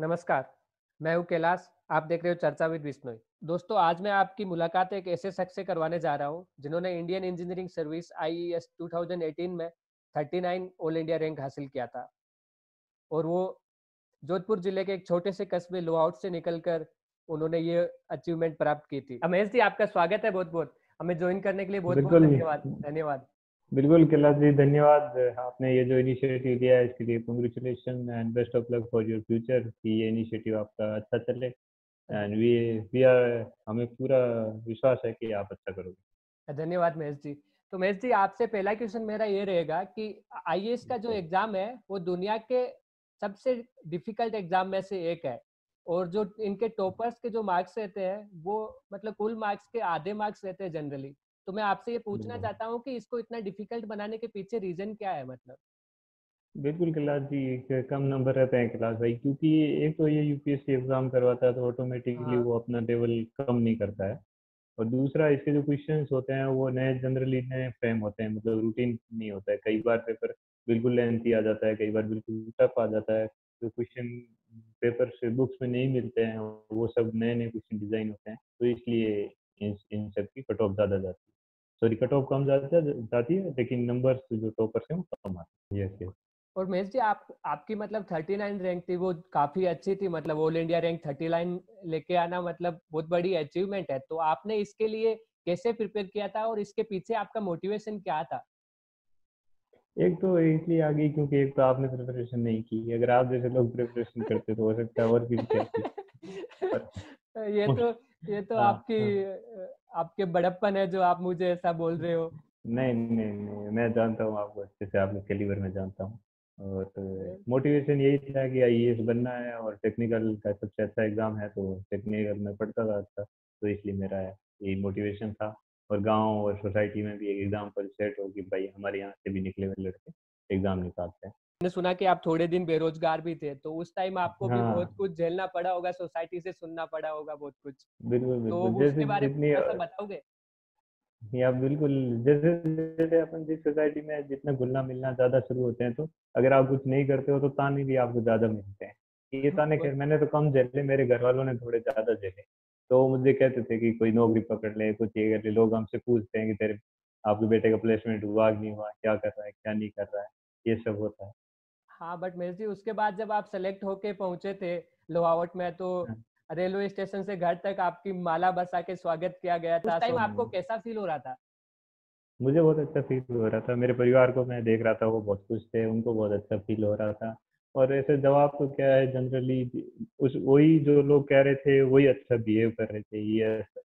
नमस्कार मैं हूँ कैलाश आप देख रहे हो चर्चा विद विष्णु दोस्तों आज मैं आपकी मुलाकात एक ऐसे शख्स से करवाने जा रहा हूँ जिन्होंने इंडियन इंजीनियरिंग सर्विस आईईएस 2018 में 39 ऑल इंडिया रैंक हासिल किया था। और वो जोधपुर ज़िले के एक छोटे से कस्बे लोआउट से निकलकर उन्होंने ये अचीवमेंट प्राप्त की थी। अमेश जी आपका स्वागत है बहुत बहुत हमें ज्वाइन करने के लिए बहुत बहुत धन्यवाद धन्यवाद। बिल्कुल कैलाश जी, धन्यवाद। आपने ये जो इनिशिएटिव लिया है, इसके लिए congratulation and best of luck for your future कि ये इनिशिएटिव आपका अच्छा चले। एंड वी वी आर हमें पूरा विश्वास है कि आप अच्छा करोगे। धन्यवाद महेश जी। तो महेश जी, आपसे पहला क्वेश्चन मेरा ये रहेगा कि आई का जो एग्ज़ाम है, वो दुनिया के सबसे डिफ़िकल्ट एग्ज़ाम में से एक है। और जो इनके टॉपर्स के जो मार्क्स रहते हैं, वो मतलब कुल मार्क्स के आधे मार्क्स रहते हैं जनरली तो मैं आपसे ये पूछना चाहता हूँ कि इसको इतना डिफ़िकल्ट बनाने के पीछे रीजन क्या है मतलब? बिल्कुल क्लास जी कम नंबर रहते हैं क्लास भाई क्योंकि एक तो ये यूपीएससी एग्ज़ाम करवाता है तो ऑटोमेटिकली हाँ। वो अपना लेवल कम नहीं करता है। और दूसरा इसके जो क्वेश्चंस होते हैं वो नए जनरली नए फ्रेम होते हैं मतलब रूटीन नहीं होता है। कई बार पेपर बिल्कुल लेंथी आ जाता है कई बार बिल्कुल टफ आ जाता है। जो तो क्वेश्चन पेपर से बुक्स में नहीं मिलते हैं वो सब नए नए क्वेश्चन डिज़ाइन होते हैं। तो इसलिए इन इन सब की कट ऑफ़ ज़्यादा जाती है। सॉरी कट ऑफ़ कम जाती है जाती है लेकिन नंबर जो टॉपर है वो कम आते हैं। यस यस और महेश जी आप आपकी मतलब 39 रैंक थी वो काफ़ी अच्छी थी मतलब ऑल इंडिया रैंक 39 लेके आना मतलब बहुत बड़ी अचीवमेंट है। तो आपने इसके लिए कैसे प्रिपेयर किया था और इसके पीछे आपका मोटिवेशन क्या था? एक तो इसलिए आ गई क्योंकि एक तो आपने प्रिपरेशन नहीं की। अगर आप जैसे लोग प्रिपरेशन करते तो हो सकता है और भी ये तो ये तो हाँ, आपकी हाँ। आपके बड़प्पन है जो आप मुझे ऐसा बोल रहे हो। नहीं नहीं नहीं मैं जानता हूँ आपको अच्छे से आपने कैलिबर में जानता हूँ। और तो मोटिवेशन यही था कि आई बनना है और टेक्निकल का सबसे अच्छा एग्ज़ाम है तो टेक्निकल में पढ़ता था अच्छा तो इसलिए मेरा यही मोटिवेशन था। और गाँव और सोसाइटी में भी एक एग्ज़ाम्पल सेट हो कि भाई हमारे यहाँ से भी निकले हुए लड़के एग्ज़ाम निकालते हैं। मैंने सुना कि आप थोड़े दिन बेरोजगार भी थे तो उस टाइम आपको हाँ। भी बहुत कुछ झेलना पड़ा होगा सोसाइटी से सुनना पड़ा होगा बहुत कुछ। बिल्कुल तो तो उसके बारे में बताओगे? या बिल्कुल जैसे जैसे अपन जिस सोसाइटी में जितना घुलना मिलना ज़्यादा शुरू होते हैं तो अगर आप कुछ नहीं करते हो तो ताने भी आपको ज़्यादा मिलते हैं। ये ताने खैर मैंने तो कम झेले मेरे घर वालों ने थोड़े ज़्यादा झेले। तो मुझे कहते थे कि कोई नौकरी पकड़ ले कुछ ये कर ले। लोग हमसे पूछते हैं कि तेरे आपके बेटे का प्लेसमेंट हुआ नहीं हुआ? क्या कर रहा है? क्या नहीं कर रहा है? ये सब होता है। हाँ बट मेरे जी उसके बाद जब आप सेलेक्ट होके पहुँचे थे लोहावट में तो हाँ। रेलवे स्टेशन से घर तक आपकी माला बसा के स्वागत किया गया था। उस टाइम आपको कैसा फील हो रहा था? मुझे बहुत अच्छा फील हो रहा था। मेरे परिवार को मैं देख रहा था वो बहुत खुश थे उनको बहुत अच्छा फील हो रहा था। और ऐसे जवाब तो क्या है जनरली उस वही जो लोग कह रहे थे वही अच्छा बिहेव कर रहे थे ये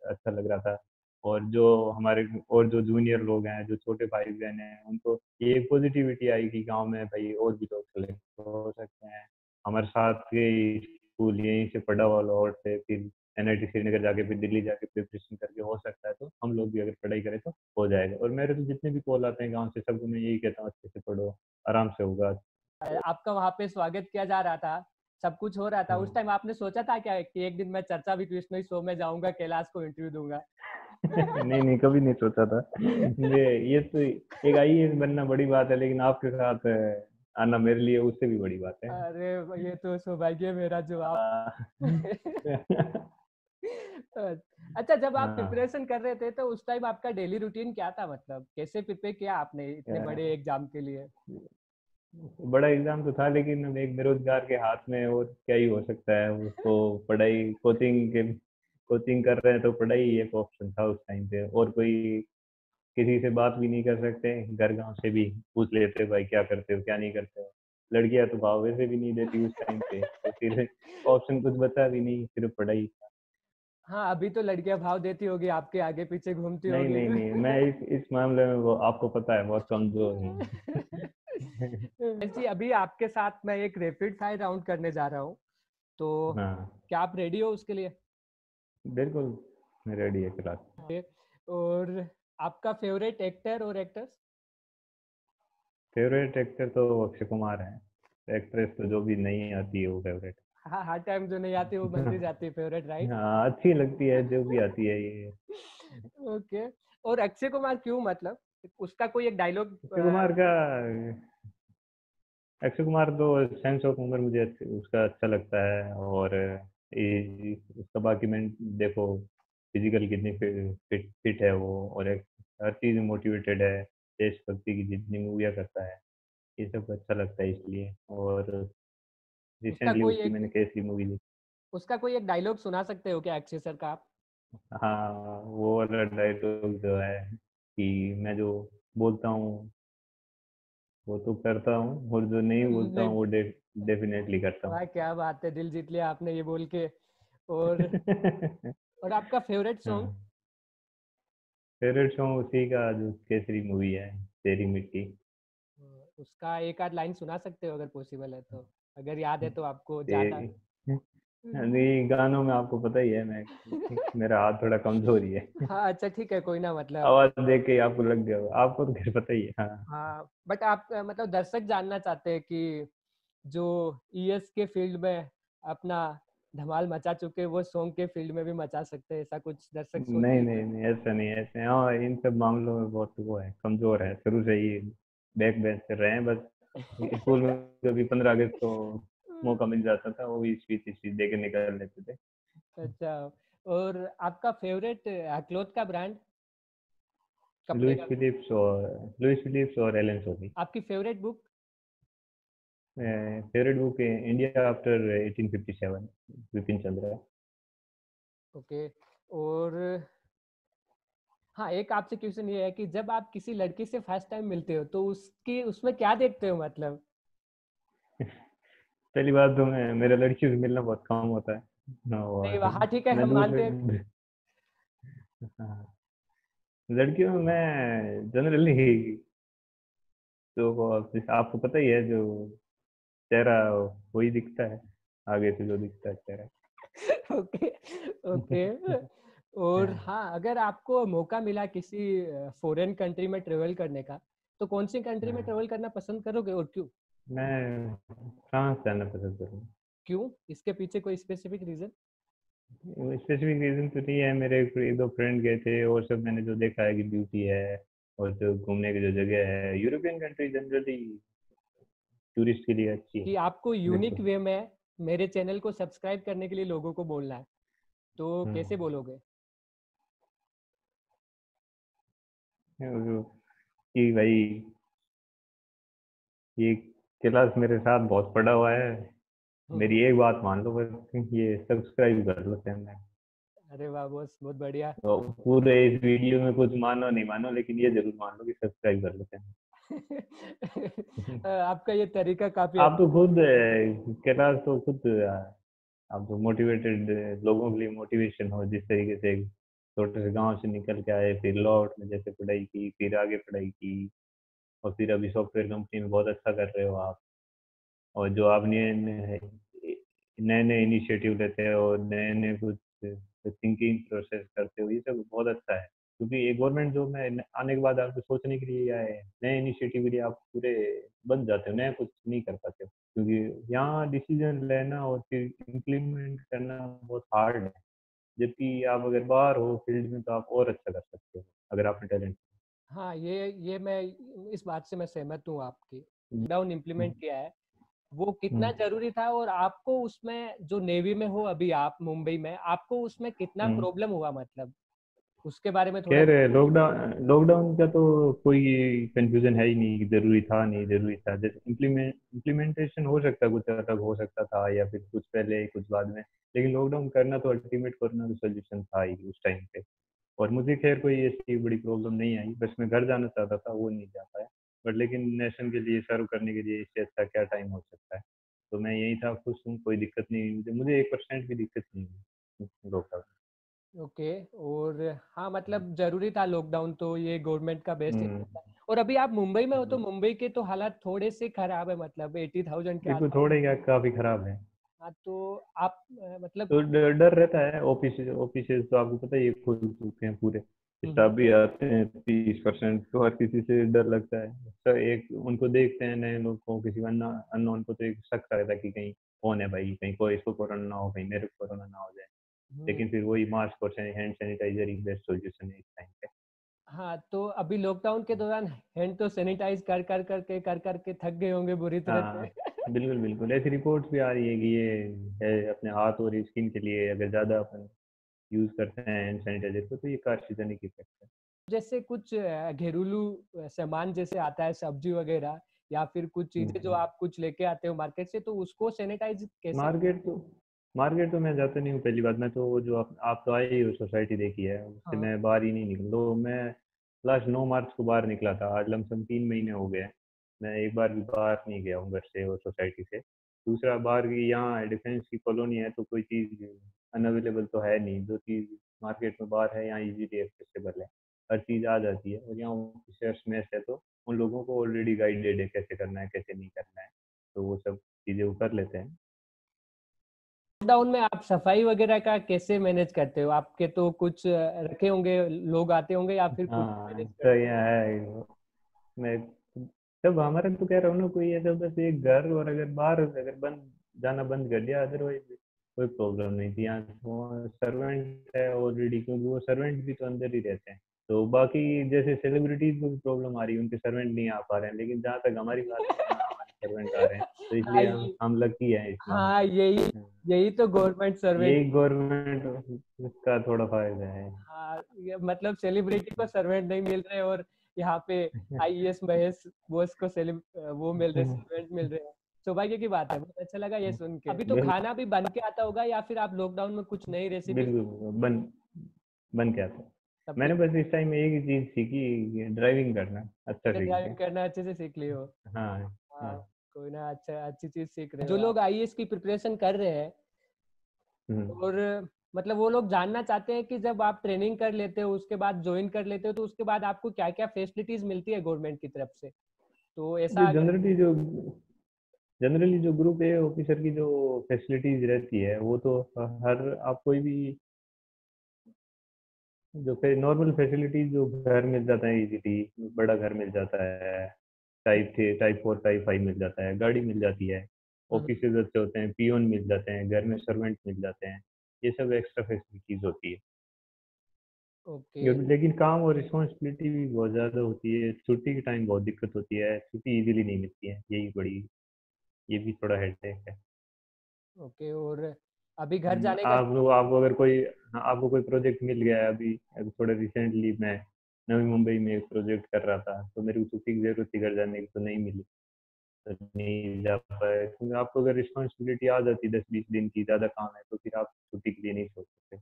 अच्छा लग रहा था। और जो हमारे और जो जूनियर लोग हैं जो छोटे भाई बहन हैं उनको ये पॉजिटिविटी आई कि गाँव में भाई और भी लोग चले हो सकते हैं। हमारे साथ के स्कूल यहीं से पढ़ा हुआ और से फिर एन आई टी श्रीनगर जाके फिर दिल्ली जाके प्रिपरेशन करके हो सकता है तो हम लोग भी अगर पढ़ाई करें तो हो जाएगा। और मेरे तो जितने भी कॉल आते हैं गाँव से सबको मैं यही कहता हूँ अच्छे से पढ़ो आराम से होगा। आपका वहाँ पे स्वागत किया जा रहा था सब कुछ हो रहा था। उस टाइम हाँ। आपने सोचा था क्या कि एक दिन मैं चर्चा भी विष्णु शो में जाऊँगा कैलाश को इंटरव्यू दूँगा? नहीं नहीं कभी नहीं सोचा था। ये ये तो एक आई बनना बड़ी बात है लेकिन आपके साथ आना मेरे लिए उससे भी बड़ी बात है। अरे ये तो सौभाग्य मेरा जो आप हाँ। अच्छा जब आप प्रिपरेशन हाँ। कर रहे थे तो उस टाइम आपका डेली रूटीन क्या था मतलब? कैसे प्रिपेयर किया आपने इतने बड़े एग्ज़ाम के लिए? बड़ा एग्ज़ाम तो था लेकिन एक बेरोजगार के हाथ में और क्या ही हो सकता है उसको पढ़ाई कोचिंग के कोचिंग कर रहे हैं तो पढ़ाई एक ऑप्शन था उस टाइम पे। और कोई किसी से बात भी नहीं कर सकते घर गाँव से भी पूछ लेते भाई क्या करते हो क्या नहीं करते हो? लड़कियाँ तो भाव वैसे भी नहीं देती उस टाइम पे तो फिर ऑप्शन कुछ बता भी नहीं सिर्फ़ पढ़ाई हाँ अभी तो लड़कियाँ भाव देती होगी आपके आगे पीछे घूमती होगी। नहीं नहीं नहीं मैं इस इस मामले में वो आपको पता है बहुत कमज़ोर हूँ। जी अभी आपके साथ मैं एक रैपिड फायर राउंड करने जा रहा हूँ तो हाँ. क्या आप रेडी हो उसके लिए? बिल्कुल मैं रेडी है फ़िलहाल। और आपका फेवरेट एक्टर और एक्ट्रेस फेवरेट एक्टर तो अक्षय कुमार है। एक्ट्रेस तो जो भी नहीं आती है वो फेवरेट हाँ हर टाइम जो नहीं आती वो बनती जाती है फेवरेट राइट हाँ अच्छी लगती है जो भी आती है ये। ओके और अक्षय कुमार क्यों मतलब? उसका कोई एक डायलॉग अक्षय कुमार का अक्षय कुमार तो सेंस ऑफ़ ह्यूमर मुझे उसका अच्छा लगता है और ये उसका बाकी मैं देखो फ़िज़िकल कितनी फिट फिट है वो और एक हर चीज़ मोटिवेटेड है देशभक्ति की जितनी मूवियाँ करता है ये सब अच्छा लगता है इसलिए और रिसेंटली उसकी मैंने केसरी मूवी देखी? उसका कोई एक डायलॉग सुना सकते हो क्या अक्षय सर का आप? हाँ वो वाला डायलॉग जो है कि मैं जो बोलता हूँ वो तो करता हूँ और जो नहीं बोलता हूँ वो डे, डेफिनेटली करता हूँ। क्या बात है दिल जीत लिया आपने ये बोल के। और और आपका फेवरेट सॉन्ग फेवरेट सॉन्ग उसी का जो केसरी मूवी है तेरी मिट्टी। उसका एक आध लाइन सुना सकते हो अगर पॉसिबल है तो। अगर याद है तो आपको ज़्यादा। नहीं गानों में आपको पता ही है मैं मेरा हाथ थोड़ा कमज़ोर ही है। हाँ अच्छा ठीक है कोई ना मतलब आवाज़ देख के आपको लग गया आपको तो खैर पता ही है हाँ। हाँ बट आप मतलब दर्शक जानना चाहते हैं कि जो ईएस e के फ़ील्ड में अपना धमाल मचा चुके वो सॉन्ग के फ़ील्ड में भी मचा सकते हैं ऐसा कुछ दर्शक नहीं नहीं नहीं ऐसा नहीं ऐसे हाँ इन सब मामलों में बहुत वो है कमज़ोर है शुरू से ही बैक बेंच कर रहे हैं बस स्कूल में कभी पंद्रह अगस्त को मौका मिल जाता था वो भी स्पीच स्पीच दे के निकल लेते थे। अच्छा और आपका फेवरेट क्लोथ का ब्रांड लुइस फिलिप्स और लुइस फिलिप्स और एलन सोनी आपकी favourite book favourite book India after 1857 Vipin Chandra. Okay और हाँ एक आपसे क्वेश्चन ये है कि जब आप किसी लड़की से फ़र्स्ट टाइम मिलते हो तो उसकी उसमें क्या देखते हो मतलब? पहली बात तो मैं मेरे लड़कियों से मिलना बहुत कम होता है। नहीं हाँ। ठीक है हम मानते हैं। हाँ। लड़कियों में मैं जनरली तो आपको पता ही है जो चेहरा वही दिखता है आगे से जो दिखता है चेहरा। Okay okay. और हाँ।, हाँ अगर आपको मौका मिला किसी फॉरेन कंट्री में ट्रेवल करने का तो कौन सी कंट्री में ट्रेवल हाँ। करना पसंद करोगे और क्यों? मैं फ्रांस जाना पसंद करूँगा। क्यों? इसके पीछे कोई स्पेसिफिक रीजन स्पेसिफिक रीजन तो नहीं है मेरे एक दो फ्रेंड गए थे और सब मैंने जो देखा है कि ब्यूटी है और जो घूमने की जो जगह है यूरोपियन कंट्री जनरली टूरिस्ट के लिए अच्छी है। कि आपको यूनिक वे में मेरे चैनल को सब्सक्राइब करने के लिए लोगों को बोलना है। तो हम्म। कैसे बोलोगे कि भाई ये क्लास मेरे साथ बहुत पड़ा हुआ है। मेरी एक बात मान लो बस ये सब्सक्राइब कर लो चैनल। अरे वाह बॉस बहुत बढ़िया। तो पूरे इस वीडियो में कुछ मानो नहीं मानो लेकिन ये ज़रूर मान लो कि सब्सक्राइब कर लो चैनल। आपका ये तरीका काफ़ी आप तो खुद कैलाश तो खुद आप तो मोटिवेटेड लोगों के लिए मोटिवेशन हो जिस तरीके से छोटे से गाँव से निकल के आए फिर लौट में जैसे पढ़ाई की फिर आगे पढ़ाई की और फिर अभी सॉफ्टवेयर कंपनी में बहुत अच्छा कर रहे हो आप। और जो आप नए नए नए इनिशिएटिव लेते हैं और नए नए कुछ थिंकिंग प्रोसेस करते हो ये सब बहुत अच्छा है। क्योंकि ये गवर्नमेंट जॉब में आने के बाद आपको सोचने के लिए आए नए इनिशिएटिव के लिए आप पूरे बन जाते हो नया कुछ नहीं कर पाते हो क्योंकि यहाँ डिसीज़न लेना और फिर इम्प्लीमेंट करना बहुत हार्ड है जबकि आप अगर बाहर हो फ़ील्ड में तो आप और अच्छा कर सकते हो अगर आपने टैलेंट हाँ ये ये मैं इस बात से मैं सहमत हूँ आपकी लॉकडाउन इम्प्लीमेंट। किया है वो कितना हम्म। ज़रूरी था और आपको उसमें जो नेवी में हो अभी आप मुंबई में आपको उसमें कितना प्रॉब्लम हम्म। हुआ मतलब उसके बारे में थोड़ा लॉकडाउन लॉकडाउन का तो कोई कंफ्यूजन है ही नहीं ज़रूरी था नहीं ज़रूरी था। जैसे इम्प्लीमेंट इम्प्लीमेंटेशन हो सकता कुछ अलग हो सकता था या फिर कुछ पहले कुछ बाद में। लेकिन लॉकडाउन करना तो अल्टीमेट कोरोना का सोल्यूशन था ही उस टाइम पे। और मुझे खैर कोई ऐसी बड़ी प्रॉब्लम नहीं आई। बस मैं घर जाना चाहता था वो नहीं जा पाया। बट लेकिन नेशन के लिए सर्व करने के लिए इससे अच्छा क्या टाइम हो सकता है? तो मैं यही था खुश हूँ कोई दिक्कत नहीं। मुझे मुझे एक परसेंट भी दिक्कत नहीं हुई। लॉकडाउन ओके और हाँ मतलब ज़रूरी था लॉकडाउन तो ये गवर्नमेंट का बेस्ट हम्म। और अभी आप मुंबई में हो तो हम्म। मुंबई के तो हालात थोड़े से खराब है मतलब एटी थाउज़ेंड के थोड़े क्या काफ़ी खराब है। हाँ तो आप मतलब तो डर रहता है ऑफ़िस ऑफ़िस तो आपको पता है ये खुल चुके हैं पूरे। स्टाफ हम्म। भी आते हैं तीस परसेंट तो हर किसी से डर लगता है। तो एक उनको देखते हैं नए लोग को किसी अननोन को तो एक शक रहता है कि कहीं कौन है भाई कहीं कोई इसको कोरोना ना हो कहीं मेरे को कोरोना ना हो जाए। लेकिन हम्म। फिर वही मास्क और हैंड सैनिटाइजर ही बेस्ट सोल्यूशन है इस टाइम पे। हाँ तो अभी लॉकडाउन के दौरान हैंड तो सैनिटाइज कर कर करके कर करके थक गए होंगे बुरी तरह हाँ से बिल्कुल बिल्कुल। ऐसी रिपोर्ट्स भी आ रही है कि ये है अपने हाथ और स्किन के लिए अगर ज़्यादा अपन यूज़ करते हैं हैंड सैनिटाइजर को तो ये कार्सिजनिक इफ़ेक्ट है। जैसे कुछ घरेलू सामान जैसे आता है सब्ज़ी वगैरह या फिर कुछ चीज़ें जो हम्म, आप कुछ लेके आते हो मार्केट से तो उसको सैनिटाइज कैसे मार्केट तो मार्केट तो मैं जाता नहीं हूँ पहली बात मैं तो वो जो आप, आप तो आए ही हो सोसाइटी देखी है उससे हाँ। मैं बाहर ही नहीं निकल। तो मैं लास्ट नौ मार्च को बाहर निकला था आज लमसम तीन महीने हो गए हैं। मैं एक बार भी बाहर नहीं गया हूँ घर से और सोसाइटी से। दूसरा बाहर की यहाँ डिफेंस की कॉलोनी है तो कोई चीज़ अनअवेलेबल तो है नहीं। जो चीज़ मार्केट में बाहर है यहाँ इजीली एक्सेसिबल है। हर चीज़ आ जाती है और यहाँ ऑफिसर्स में है तो उन लोगों को ऑलरेडी गाइडेड है कैसे करना है कैसे नहीं करना है। तो वो सब चीज़ें वो कर लेते हैं। लॉकडाउन में आप सफ़ाई वगैरह का कैसे मैनेज करते हो? आपके तो कुछ रखे होंगे लोग आते होंगे या फिर हाँ तो यहाँ है? मैं हमारे तो कह रहा हूँ ना कोई ऐसा बस एक घर और अगर बाहर अगर बंद जाना बंद कर दिया अदरवाइज़ कोई प्रॉब्लम नहीं थी। यहाँ सर्वेंट है ऑलरेडी क्योंकि वो सर्वेंट भी तो अंदर ही रहते हैं। तो बाकी जैसे सेलिब्रिटीज को भी प्रॉब्लम आ रही है उनके सर्वेंट नहीं आ पा रहे हैं लेकिन जहाँ तक हमारी बात है हो हाँ, सर्वेंट आ रहे हैं। तो हाँ इसलिए हम हम लकी हैं इस मामले हाँ यही हाँ, यही तो गवर्नमेंट सर्वेंट यही गवर्नमेंट का थोड़ा फ़ायदा है। हाँ मतलब सेलिब्रिटी को सर्वेंट नहीं मिल रहे और यहाँ पे आईएएस महेश बोस को वो मिल रहे सर्वेंट मिल रहे। हैं सौभाग्य की बात है बहुत अच्छा लगा ये सुन के। अभी तो खाना भी बन के आता होगा या फिर आप लॉकडाउन में कुछ नई रेसिपी बिल्कुल बन बन के आता मैंने बस इस टाइम में एक ही चीज़ सीखी ड्राइविंग करना अच्छा सीख ड्राइविंग करना अच्छे से सीख लियो हाँ। हाँ हाँ। कोई ना अच्छा अच्छी चीज़ सीख रहे जो लोग आईएएस की प्रिपरेशन कर रहे हैं हम्म, और मतलब वो लोग जानना चाहते हैं कि जब आप ट्रेनिंग कर लेते हो उसके बाद ज्वाइन कर लेते हो तो उसके बाद आपको क्या क्या फैसिलिटीज़ मिलती है गवर्नमेंट की तरफ़ से? तो ऐसा जनरली जो जनरली जो ग्रुप ए ऑफिसर की जो फैसिलिटीज़ रहती है वो तो हर आप कोई भी जो नॉर्मल फैसिलिटीज़ जो घर मिल जाता है इजीली बड़ा घर मिल जाता है type three type four type five मिल जाता है गाड़ी मिल जाती है ऑफ़िस अच्छे होते हैं पीओन मिल जाते हैं घर में सर्वेंट मिल जाते हैं ये सब एक्स्ट्रा फैसिलिटीज़ होती है। ओके। लेकिन काम और रिस्पॉन्सिबिलिटी भी बहुत ज़्यादा होती है छुट्टी के टाइम बहुत दिक्कत होती है छुट्टी इजीली नहीं मिलती है यही बड़ी ये भी थोड़ा हेडेक है। ओके और अभी घर हम्म, जाने का आप लोग आपको अगर कोई हाँ, आपको कोई प्रोजेक्ट मिल गया है अभी थोड़ा रिसेंटली मैं नवी मुंबई में एक प्रोजेक्ट कर रहा था तो मेरे को छुट्टी की ज़रूरत थी घर जाने की तो नहीं मिली। तो नहीं जा पाए क्योंकि आपको अगर रिस्पॉन्सिबिलिटी आ जाती दस बीस दिन की ज़्यादा काम है तो फिर आप छुट्टी के लिए नहीं सोच सकते।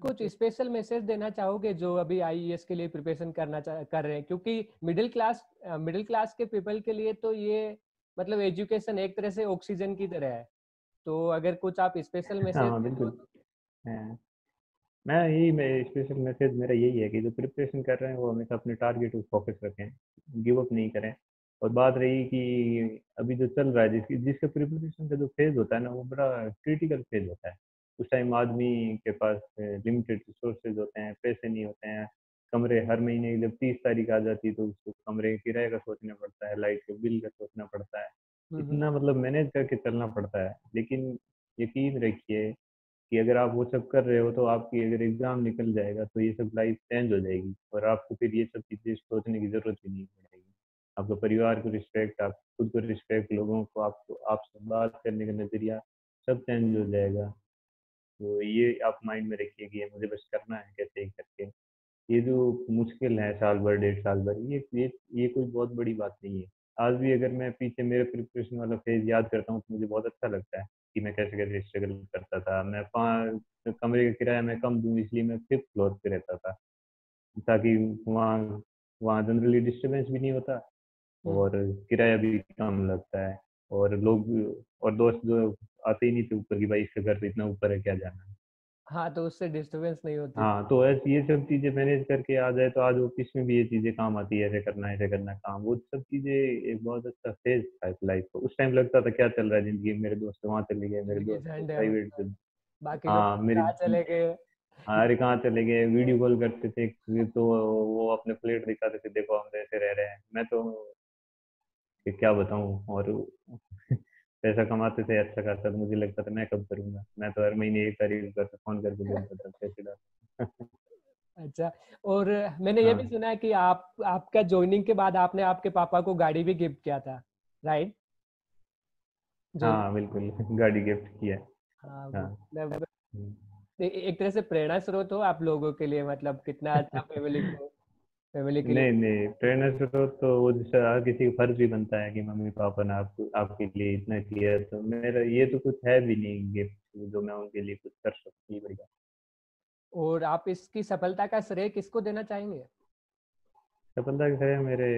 कुछ स्पेशल मैसेज देना चाहोगे जो अभी आईएएस के लिए प्रिपरेशन करना कर रहे हैं? क्योंकि मिडिल क्लास मिडिल क्लास के पीपल के लिए तो ये मतलब एजुकेशन एक तरह से ऑक्सीजन की तरह है। तो अगर कुछ आप स्पेशल मैसेज हाँ बिल्कुल। हाँ, मैं यही मैं स्पेशल मैसेज मेरा यही है कि जो प्रिपरेशन कर रहे हैं वो हमेशा अपने टारगेट पर फोकस रखें गिव अप नहीं करें। और बात रही कि अभी जो चल रहा है जिसकी जिसका प्रिपरेशन का जो फ़ेज़ होता है ना वो बड़ा क्रिटिकल फ़ेज़ होता है। उस टाइम आदमी के पास लिमिटेड रिसोर्सेज होते हैं पैसे नहीं होते हैं। कमरे हर महीने जब तीस तारीख आ जाती है तो उसको कमरे किराए का सोचना पड़ता है लाइट के बिल का सोचना पड़ता है। इतना मतलब मैनेज करके चलना पड़ता है। लेकिन यकीन रखिए कि अगर आप वो सब कर रहे हो तो आपकी अगर एग्ज़ाम निकल जाएगा तो ये सब लाइफ चेंज हो जाएगी और आपको फिर ये सब चीज़ें सोचने की ज़रूरत भी नहीं पड़ेगी। आपके परिवार को रिस्पेक्ट आप खुद को रिस्पेक्ट लोगों को आपको आपसे बात करने का नज़रिया सब चेंज हो जाएगा। तो ये आप माइंड में रखिए कि ये मुझे बस करना है कैसे ही करके। ये जो मुश्किल है साल भर डेढ़ साल भर ये ये ये कोई बहुत बड़ी बात नहीं है। आज भी अगर मैं पीछे मेरे प्रिपरेशन वाला फ़ेज़ याद करता हूँ तो मुझे बहुत अच्छा लगता है कि मैं कैसे कैसे स्ट्रगल करता था। मैं पाँच कमरे का किराया मैं कम दूँ इसलिए मैं फिफ्थ फ्लोर पे रहता था। ताकि वहाँ वहाँ जनरली डिस्टर्बेंस भी नहीं होता हम्म। और किराया भी कम लगता है। और लोग और दोस्त जो आते ही नहीं थे ऊपर की भाई इसका घर तो इतना ऊपर है क्या जाना है हाँ तो उससे डिस्टर्बेंस नहीं होती। हाँ तो ऐसे ये सब चीज़ें मैनेज करके आ जाए तो आज ऑफ़िस में भी ये चीज़ें काम आती है ऐसे करना है ऐसे करना काम। वो सब चीज़ें एक बहुत अच्छा फ़ेज़ था इस लाइफ को। उस टाइम लगता था क्या चल रहा है ज़िंदगी मेरे दोस्त वहाँ चले गए मेरे दोस्त प्राइवेट बाकी हाँ मेरी कहाँ चले गए? अरे कहाँ चले गए? वीडियो कॉल करते थे तो वो अपने प्लेट दिखाते थे देखो हम ऐसे रह रहे हैं। मैं तो क्या बताऊँ? और पैसा कमाते थे अच्छा खासा तो मुझे लगता था मैं कब करूँगा? मैं तो हर महीने एक तारीख पर फ़ोन करके बोलता था पैसे डाल। अच्छा और मैंने ये भी हाँ। सुना है कि आप आपका ज्वाइनिंग के बाद आपने आपके पापा को गाड़ी भी गिफ्ट किया था राइट हाँ बिल्कुल गाड़ी गिफ्ट किया हाँ। हाँ मतलब हम्म। एक तरह से प्रेरणा स्रोत हो आप लोगों के लिए मतलब कितना अच्छा फैमिली को फैमिली के लिए? नहीं नहीं प्रेरणा स्रोत तो वो जैसे हर किसी का फ़र्ज़ भी बनता है कि मम्मी पापा ने आपको आपके लिए इतना किया है, तो मेरा ये तो कुछ है भी नहीं गिफ्ट जो मैं उनके लिए कुछ कर सकती बढ़िया। और आप इसकी सफलता का श्रेय किसको देना चाहेंगे? सफलता के श्रेय मेरे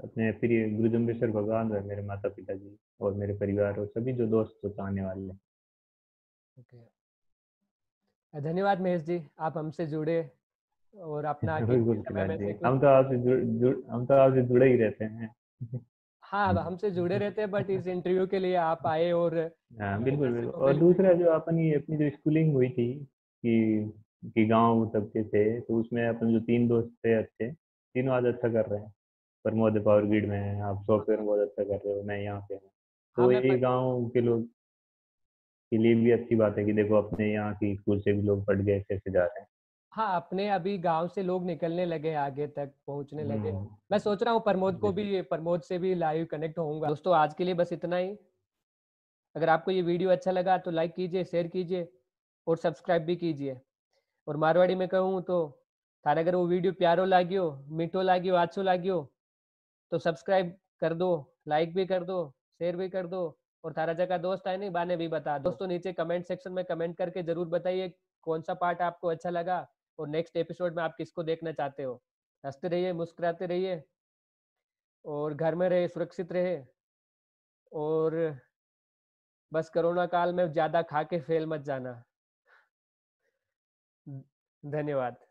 अपने प्रिय गुरु जम्बेश्वर भगवान और मेरे माता पिता जी और मेरे परिवार और सभी जो दोस्त जो चाहने वाले हैं। ओके। धन्यवाद महेश जी आप हमसे जुड़े। और अपना से हम तो आपसे हम तो आपसे जुड़े ही रहते हैं। हाँ अब हमसे जुड़े रहते हैं बट इस इंटरव्यू के लिए आप आए और हाँ बिल्कुल बिल्कुल। और दूसरा जो अपनी अपनी जो स्कूलिंग हुई थी कि कि गाँव सबके थे तो उसमें अपन जो तीन दोस्त थे अच्छे तीनों आज अच्छा कर रहे हैं। प्रमोद पावर ग्रिड में हैं आप सॉफ्टवेयर में बहुत अच्छा कर रहे हो मैं यहाँ पे हूँ। हाँ तो ये गाँव के लोग के लिए भी अच्छी बात है कि देखो अपने यहाँ की स्कूल से भी लोग पढ़ गए ऐसे ऐसे जा रहे हैं। हाँ अपने अभी गाँव से लोग निकलने लगे आगे तक पहुँचने लगे। मैं सोच रहा हूँ प्रमोद को भी प्रमोद से भी लाइव कनेक्ट होऊँगा। दोस्तों आज के लिए बस इतना ही। अगर आपको ये वीडियो अच्छा लगा तो लाइक कीजिए शेयर कीजिए और सब्सक्राइब भी कीजिए। और मारवाड़ी में कहूँ तो तारे अगर वो वीडियो प्यारो लाग्यो मीठो लाग्यो अच्छो लाग्यो तो सब्सक्राइब कर दो लाइक भी कर दो शेयर भी कर दो और तारा जगह दोस्त है नहीं बाने भी बता दोस्तों नीचे कमेंट सेक्शन में कमेंट करके ज़रूर बताइए कौन सा पार्ट आपको अच्छा लगा। और नेक्स्ट एपिसोड में आप किसको देखना चाहते हो? हँसते रहिए, मुस्कुराते रहिए और घर में रहे सुरक्षित रहे और बस कोरोना काल में ज़्यादा खा के फेल मत जाना। धन्यवाद।